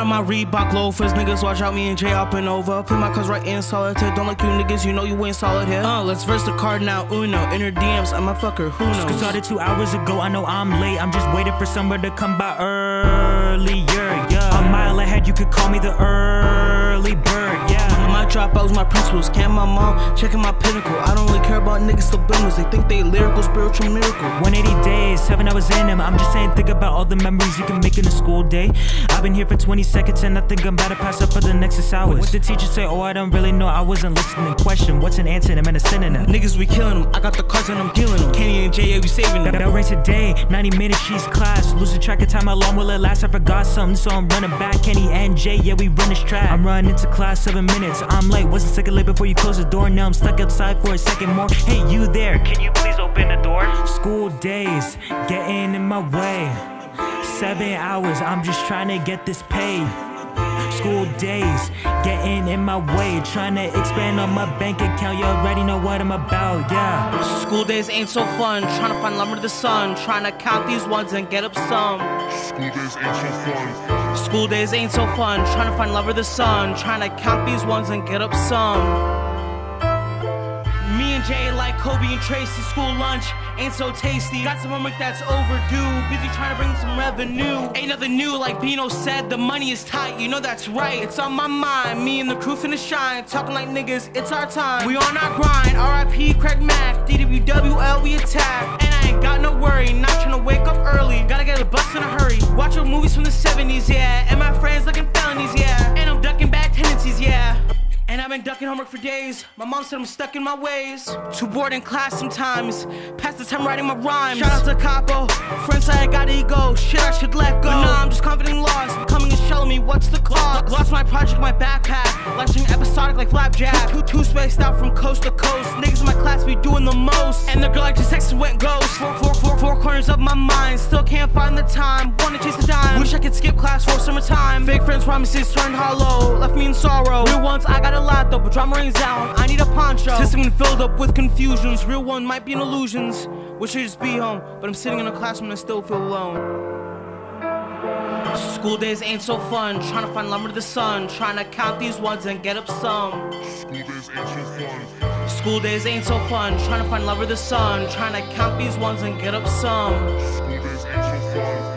of my Reebok loafers, niggas watch out me and Jay hopping over. Put my cuz right in solitaire, don't like you niggas, you know you ain't solid here. Uh, let's verse the card now, Uno. Inner DMs, I'm a fucker, who knows? Cause started two hours ago, I know I'm late. I'm just waiting for somewhere to come by earlier. Dropouts, my principles. Can't my mom checking my pinnacle. I don't really care about niggas business. They think they lyrical, spiritual miracle. 180 days, seven hours in them. I'm just saying, think about all the memories you can make in a school day. I've been here for 20 seconds and I think I'm about to pass up for the next six hours. What the teacher say? Oh, I don't really know. I wasn't listening. Question: What's an antonym and a synonym? Niggas, we killing them. I got the cards and I'm killing them. Kenny and Jay, we saving them. Bell rings today, 90 minutes, she's class. Losing track of time, how long will it last? I forgot something, so I'm running back. Kenny and Jay, yeah, we run this track. I'm running into class, seven minutes. I'm late, wasn't second late before you close the door. Now I'm stuck outside for a second more. Hey, you there, can you please open the door? School days, getting in my way. Seven hours, I'm just trying to get this paid. School days, getting in my way. Trying to expand on my bank account, you already know what I'm about, yeah. School days ain't so fun. Trying to find love under the sun. Trying to count these ones and get up some. School days ain't so fun. School days ain't so fun. Trying to find love under the sun. Trying to count these ones and get up some. Me and Jay like Kobe and Tracy. School lunch ain't so tasty. Got some homework that's overdue. Busy trying to bring some revenue. Ain't nothing new, like Bino said. The money is tight, you know that's right. It's on my mind. Me and the crew finna shine. Talking like niggas, it's our time. We on our grind. R.I.P. Craig Mack. DWWL, we attack. And I ain't got no worry. From the 70s, yeah. And my friends looking felonies, yeah. And I'm ducking bad tendencies, yeah. And I've been ducking homework for days. My mom said I'm stuck in my ways. Too bored in class sometimes. Pass the time writing my rhymes. Shout out to Capo. Friends say I got ego. Shit I should let go. But nah, I'm just confident lost. Coming and showing me what's the cost. Lost my project, my backpack. Life like flapjack. Two, two spaced out from coast to coast. Niggas in my class be doing the most. And the girl I just texted went ghost. Four, four, four, four corners of my mind. Still can't find the time. Wanna chase the dime. Wish I could skip class for summertime. Fake friends promises turned hollow. Left me in sorrow. Real ones I got a lot though, but drama rings down. I need a poncho. System filled up with confusions. Real one might be an illusions. Wish I just be home, but I'm sitting in a classroom and I still feel alone. School days ain't so fun. Trying to find love under the sun. Trying to count these ones and get up some. School days ain't so fun. School days ain't so fun. Trying to find love under the sun. Trying to count these ones and get up some. School days ain't so fun.